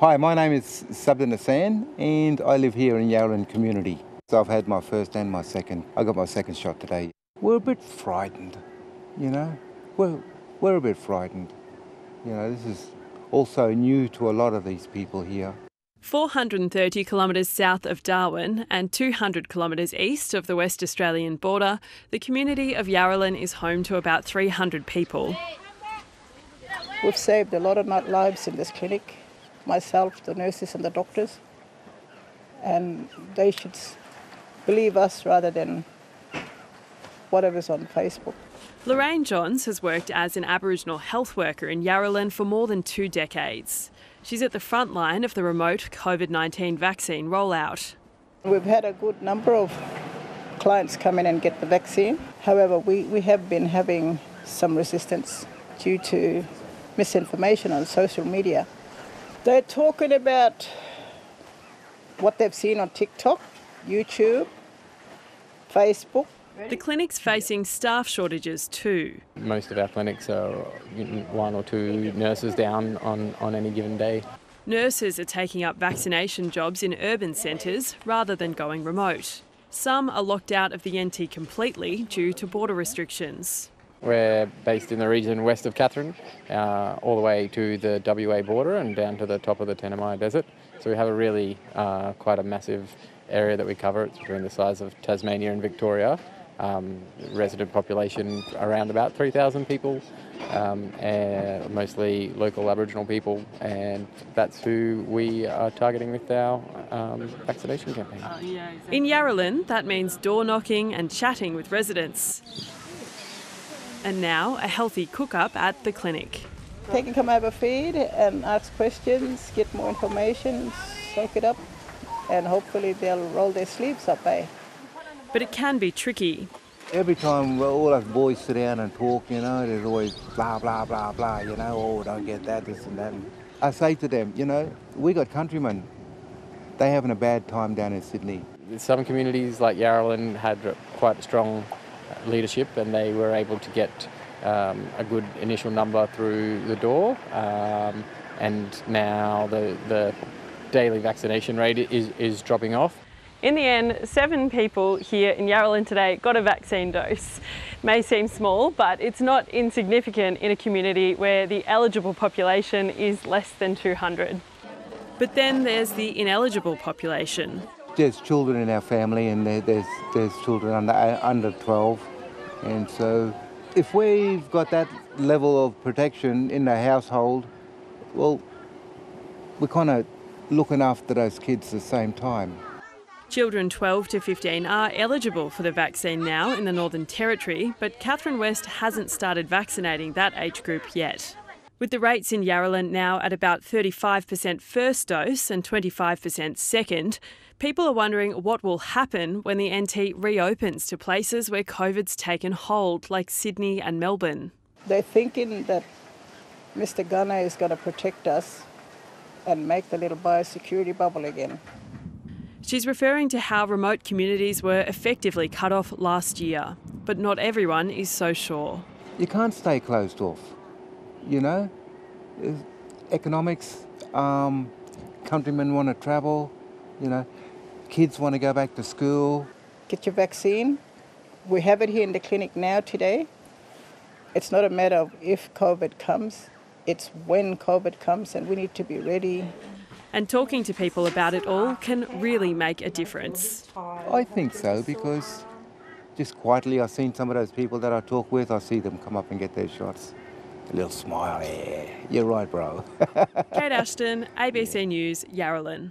Hi, my name is Subdin Assan and I live here in Yarralin community. So I've had my first and my second. I got my second shot today. We're a bit frightened, you know. We're, we're a bit frightened. You know, this is also new to a lot of these people here. 430 kilometres south of Darwin and 200 kilometres east of the West Australian border, the community of Yarralin is home to about 300 people. We've saved a lot of lives in this clinic, myself, the nurses, and the doctors, and they should believe us rather than whatever's on Facebook. Lorraine Johns has worked as an Aboriginal health worker in Yarralin for more than two decades. She's at the front line of the remote COVID 19 vaccine rollout. We've had a good number of clients come in and get the vaccine. However, we, we have been having some resistance due to misinformation on social media. They're talking about what they've seen on TikTok, YouTube, Facebook, the clinic's facing staff shortages too. Most of our clinics are one or two nurses down on, on any given day. Nurses are taking up vaccination jobs in urban centres rather than going remote. Some are locked out of the NT completely due to border restrictions. We're based in the region west of Katherine, uh, all the way to the WA border and down to the top of the Tanami Desert. So we have a really uh, quite a massive area that we cover. It's between the size of Tasmania and Victoria um, resident population around about 3,000 people, um, mostly local Aboriginal people, and that's who we are targeting with our um, vaccination campaign. In Yarralin, that means door knocking and chatting with residents. And now a healthy cook up at the clinic. They can come over feed and ask questions, get more information, soak it up, and hopefully they'll roll their sleeves up, eh? but it can be tricky. Every time all us boys sit down and talk, you know, there's always blah, blah, blah, blah, you know, oh, don't get that, this and that. And I say to them, you know, we got countrymen. They're having a bad time down in Sydney. Some communities like Yarralin had quite a strong leadership and they were able to get um, a good initial number through the door. Um, and now the, the daily vaccination rate is, is dropping off. In the end, seven people here in Yarralin today got a vaccine dose. It may seem small, but it's not insignificant in a community where the eligible population is less than 200. But then there's the ineligible population. There's children in our family and there's, there's children under, under 12. And so if we've got that level of protection in the household, well, we're kind of looking after those kids at the same time. Children 12 to 15 are eligible for the vaccine now in the Northern Territory, but Katherine West hasn't started vaccinating that age group yet. With the rates in Yarralin now at about 35% first dose and 25% second, people are wondering what will happen when the NT reopens to places where COVID's taken hold, like Sydney and Melbourne. They're thinking that Mr. Gunner is going to protect us and make the little biosecurity bubble again. She's referring to how remote communities were effectively cut off last year, but not everyone is so sure. You can't stay closed off, you know? Economics, um, countrymen want to travel, you know, kids want to go back to school. Get your vaccine. We have it here in the clinic now today. It's not a matter of if COVID comes, it's when COVID comes, and we need to be ready and talking to people about it all can really make a difference. I think so because just quietly I've seen some of those people that I talk with, I see them come up and get their shots. A little smile, yeah, you're right, bro. Kate Ashton, ABC News, Yarralin.